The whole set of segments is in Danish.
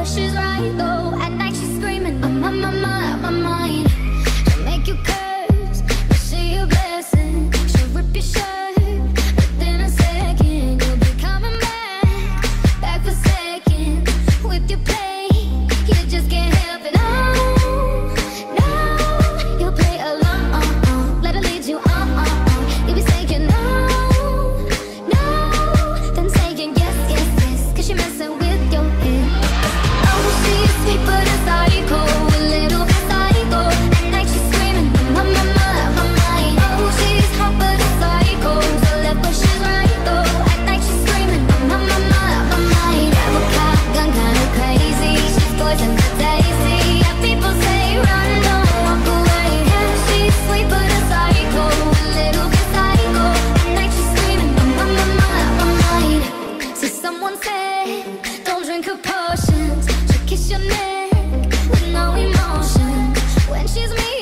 wish is right. Don't drink her potions. She'll kiss your neck with no emotion. When she's mean,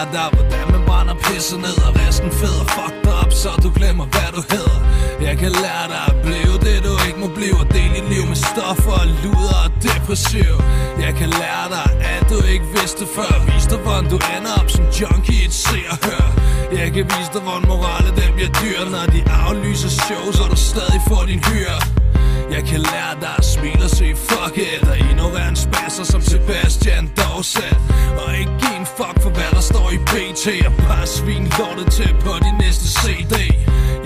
Skal jeg dig, hvordan man brænder pisse ned Og resten fed og dig op, så du glemmer, hvad du hedder. Jeg kan lære dig at blive det, du ikke må blive Og dele dit liv med stoffer og luder og depressiv. Jeg kan lære dig, at du ikke vidste før. Vis dig, hvordan du ender op som junkie et se og hør. Jeg kan vise dig, hvordan morale den bliver dyr Når de aflyser shows, og du stadig får din hyre jeg kan lære dig at smile og se fuck it Og ignorere en spasser som Sebastian Dorset. Og ikke give en fuck for hvad der står i BT Og bare svin lortet til på din næste CD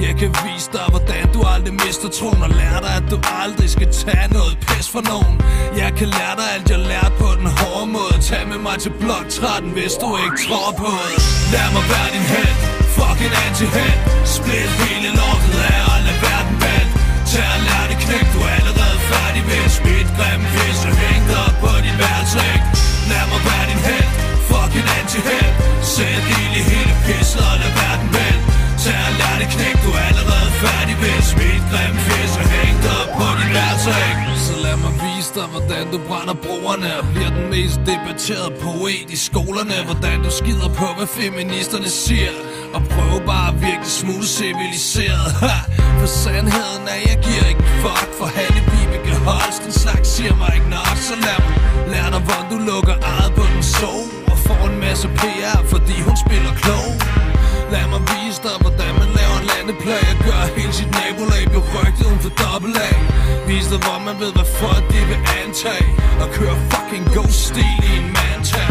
Jeg kan vise dig hvordan du aldrig mister troen Og lære dig at du aldrig skal tage noget pis for nogen. Jeg kan lære dig alt jeg lærte på den hårde måde. Tag med mig til blok 13 hvis du ikke tror på det. Lad mig være din held. Fucking anti-held. Split hele lortet af og lad verden vand Tag og lær færdig med Smidt grimme pisse hængt op på din værtslæg Lad mig være din held, fucking anti-held Sæt ild i hele pisset og lad verden vælge Tag og lær det knæk, du er allerede færdig med Mit grimme mig hvordan du brænder broerne. Og bliver den mest debatterede poet i skolerne. Hvordan du skider på, hvad feministerne siger. Og prøver bare at virke smule civiliseret. Ha! For sandheden er, jeg giver ikke fuck. For Hanne Vibeke Holst, den slags siger mig ikke nok. Så lad mig lære dig, hvordan du lukker ejet på den sol Og får en masse PR, fordi hun spiller klog. Lad mig vise dig, hvordan man laver en landeplag Og gør hele sit nabolag berygtet hun for dobbelt af Vis hvor man ved, hvad folk de vil antage. Og køre fucking god stil i en manta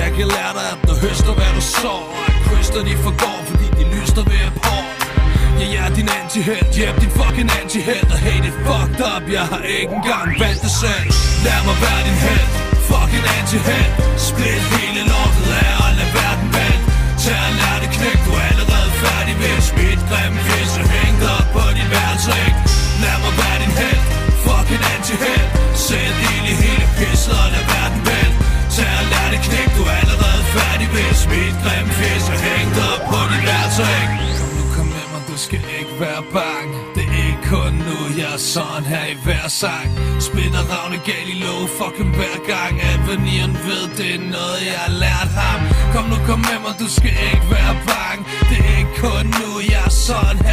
Jeg kan lære dig, at du høster, hvad du sår. Og at kryster de forgår, fordi de lyster ved at på. Ja, jeg er din anti-held, yep, din fucking anti-held Og hey, det er fucked up, jeg har ikke engang valgt det selv. Lad mig være din held, fucking anti-held Split hele lortet af og lad verden vælge Tag og lær det knæk, du er allerede færdig ved Smidt grimme fisse Hæng dig op på din værelse ikke? lad mig være din held? Fucking anti-held Sæt ild i hele pisset og lad verden vælte. Tag og lad det knæk, du er allerede færdig med. Smidt grimme fjes og hæng dig op på din kom Nu kom med mig, du skal ikke være bange. Det er ikke kun nu, jeg er sådan her i hver sang. Spiller ravne gal i love, fucking hver gang. Avenieren ved, det er noget, jeg har lært ham. Kom nu, kom med mig, du skal ikke være bange. Det er ikke kun nu, jeg er sådan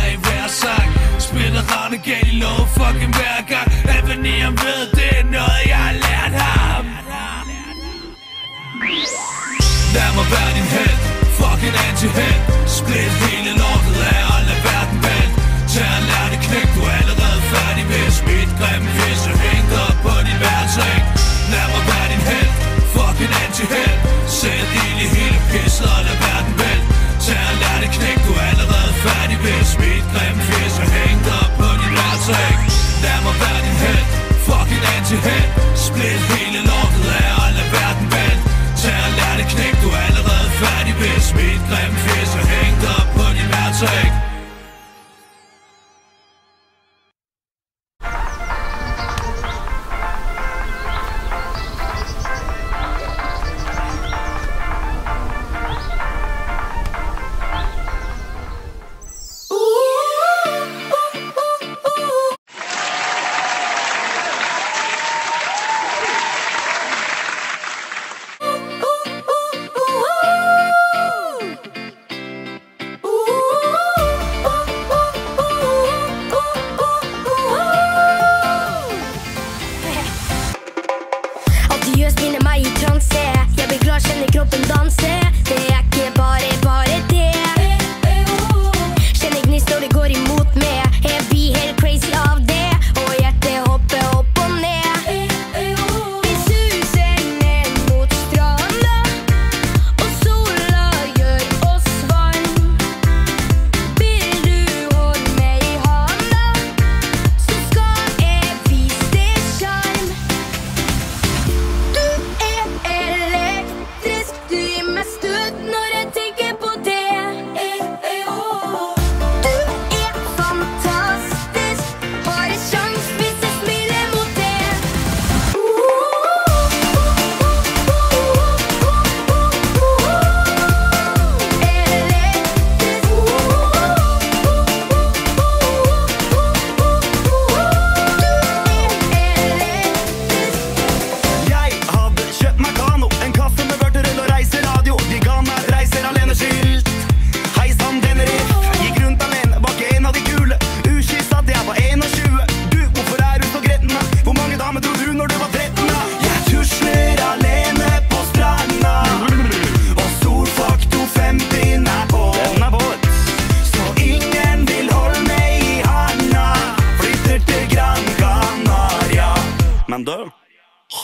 Splitter ravne gal i lov fucking hver gang. Aveniren ved, det er noget, jeg har lært ham. Lad mig være din held. Fucking anti-held. Split hele lortet af og lad verden vælge Tag og lær det knæk, du er allerede færdig med. Smidt grimme fisse hæng færdig mit grim fisse Alle i kroppen danser.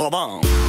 vagabond.